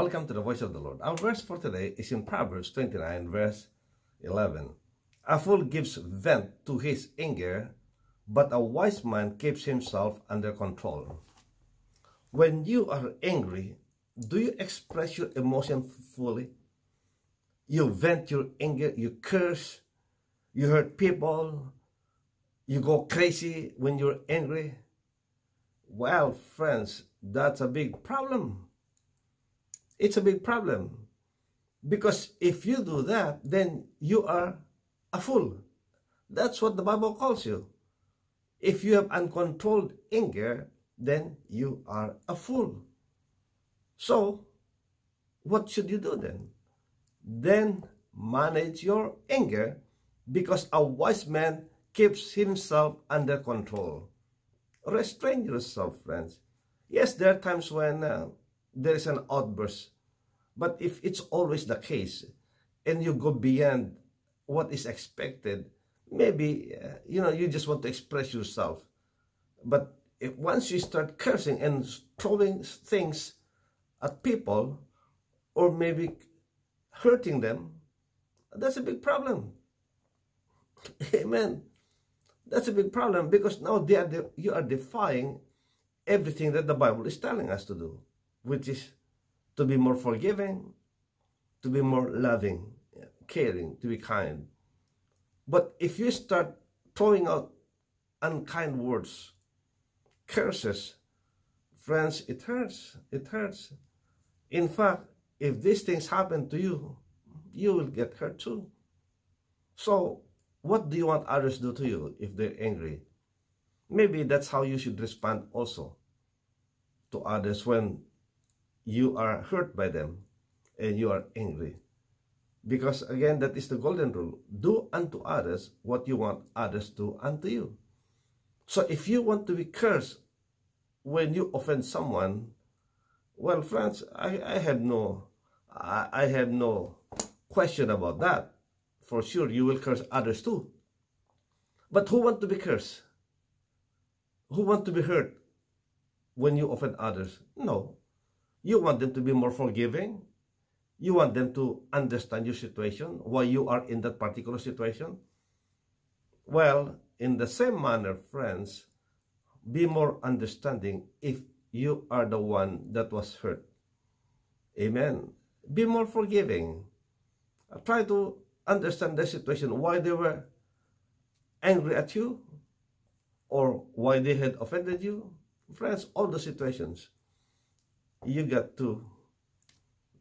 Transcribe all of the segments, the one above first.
Welcome to the voice of the Lord. Our verse for today is in Proverbs 29, verse 11. A fool gives vent to his anger, but a wise man keeps himself under control. When you are angry, do you express your emotion fully? You vent your anger, you curse, you hurt people, you go crazy when you're angry. Well, friends, that's a big problem it's a big problem. Because if you do that, then you are a fool. That's what the Bible calls you. If you have uncontrolled anger, then you are a fool. So, what should you do then? Then manage your anger because a wise man keeps himself under control. Restrain yourself, friends. Yes, there are times when uh, there is an outburst. But if it's always the case and you go beyond what is expected, maybe, uh, you know, you just want to express yourself. But if once you start cursing and throwing things at people or maybe hurting them, that's a big problem. Amen. That's a big problem because now they are you are defying everything that the Bible is telling us to do which is to be more forgiving, to be more loving, caring, to be kind. But if you start throwing out unkind words, curses, friends, it hurts. It hurts. In fact, if these things happen to you, you will get hurt too. So, what do you want others to do to you if they're angry? Maybe that's how you should respond also to others when you are hurt by them and you are angry. Because again, that is the golden rule. Do unto others what you want others to unto you. So if you want to be cursed when you offend someone, well, friends, I, I have no, I, I have no question about that. For sure, you will curse others too. But who want to be cursed? Who want to be hurt when you offend others? No. You want them to be more forgiving. You want them to understand your situation, why you are in that particular situation. Well, in the same manner, friends, be more understanding if you are the one that was hurt. Amen. Be more forgiving. Try to understand the situation, why they were angry at you, or why they had offended you. Friends, all the situations you got to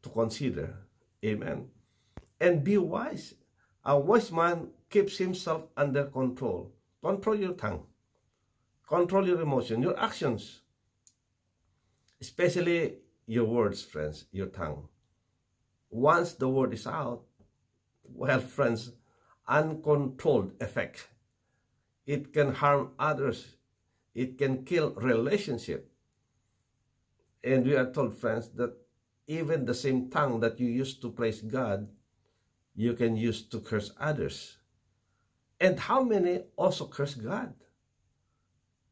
to consider. Amen. And be wise. A wise man keeps himself under control. Control your tongue. Control your emotion, your actions. Especially your words, friends, your tongue. Once the word is out, well, friends, uncontrolled effect. It can harm others. It can kill relationship. And we are told, friends, that even the same tongue that you use to praise God, you can use to curse others. And how many also curse God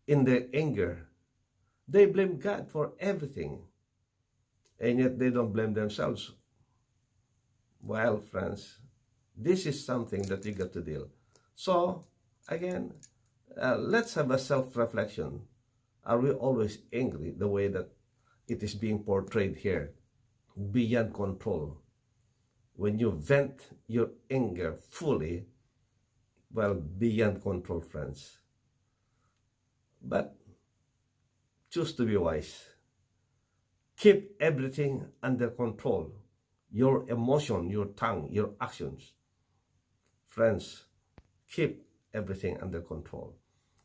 in their anger? They blame God for everything, and yet they don't blame themselves. Well, friends, this is something that you got to deal. So, again, uh, let's have a self-reflection. Are we always angry the way that it is being portrayed here beyond control. When you vent your anger fully, well, beyond control, friends. But choose to be wise. Keep everything under control. Your emotion, your tongue, your actions. Friends, keep everything under control.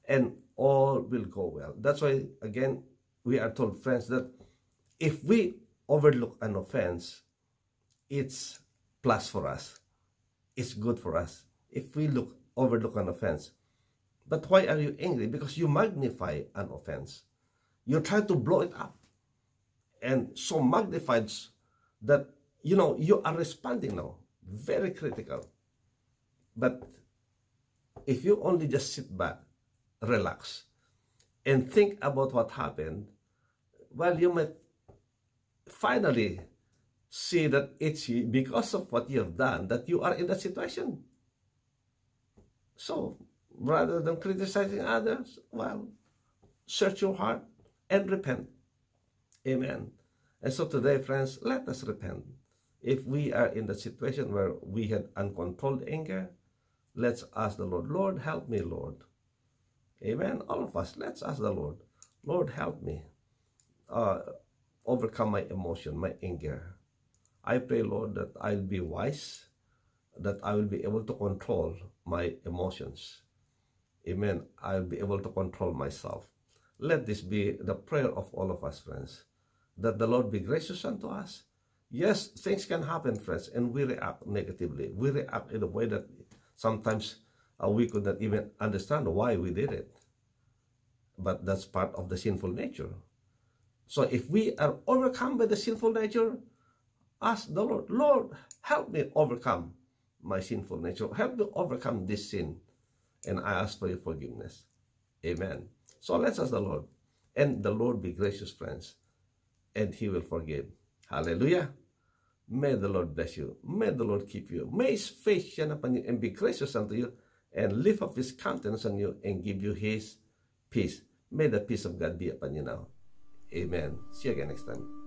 And all will go well. That's why, again, we are told, friends, that if we overlook an offense, it's plus for us. It's good for us. If we look overlook an offense. But why are you angry? Because you magnify an offense. You try to blow it up. And so magnified that, you know, you are responding now. Very critical. But if you only just sit back, relax, and think about what happened, well, you might finally see that it's because of what you have done that you are in that situation. So, rather than criticizing others, well, search your heart and repent. Amen. And so today, friends, let us repent. If we are in the situation where we had uncontrolled anger, let's ask the Lord, Lord, help me, Lord. Amen. All of us, let's ask the Lord, Lord, help me uh, overcome my emotion, my anger. I pray, Lord, that I'll be wise, that I will be able to control my emotions. Amen. I'll be able to control myself. Let this be the prayer of all of us, friends, that the Lord be gracious unto us. Yes, things can happen, friends, and we react negatively. We react in a way that sometimes uh, we could not even understand why we did it. But that's part of the sinful nature. So if we are overcome by the sinful nature, ask the Lord, Lord, help me overcome my sinful nature. Help me overcome this sin. And I ask for your forgiveness. Amen. So let's ask the Lord. And the Lord be gracious, friends. And he will forgive. Hallelujah. May the Lord bless you. May the Lord keep you. May his face shine upon you and be gracious unto you and lift up his countenance on you and give you his peace. May the peace of God be upon you now. Amen. See you again next time.